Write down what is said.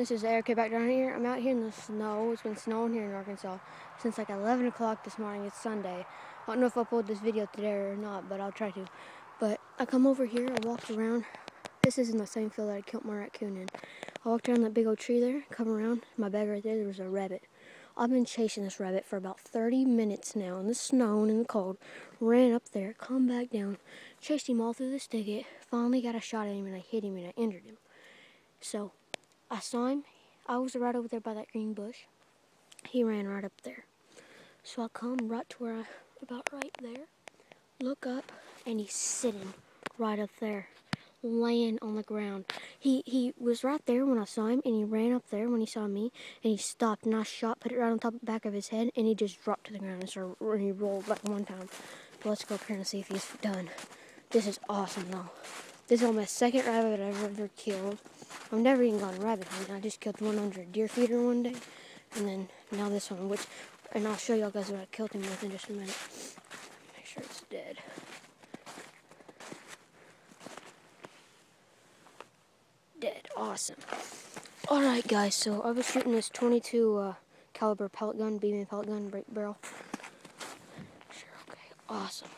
This is Eric back down here. I'm out here in the snow. It's been snowing here in Arkansas since like 11 o'clock this morning. It's Sunday. I don't know if I'll upload this video today or not, but I'll try to. But I come over here, I walked around. This is in the same field that I killed my raccoon in. I walked around that big old tree there, come around, my bed right there, there was a rabbit. I've been chasing this rabbit for about 30 minutes now in the snow and in the cold. Ran up there, come back down, chased him all through the thicket, finally got a shot at him and I hit him and I injured him. So I saw him. I was right over there by that green bush. He ran right up there. So I come right to where I, about right there, look up, and he's sitting right up there, laying on the ground. He he was right there when I saw him, and he ran up there when he saw me, and he stopped, and I shot, put it right on top of the back of his head, and he just dropped to the ground and, started, and he rolled like one time. But let's go up here and see if he's done. This is awesome, though. This is my second rabbit I've ever killed. I've never even gone rabbit hunting. I just killed one under a deer feeder one day. And then now this one, which, and I'll show y'all guys what I killed him with in just a minute. Make sure it's dead. Dead. Awesome. Alright guys, so I was shooting this 22 uh, caliber pellet gun, BB pellet gun, break barrel. Sure, okay. Awesome.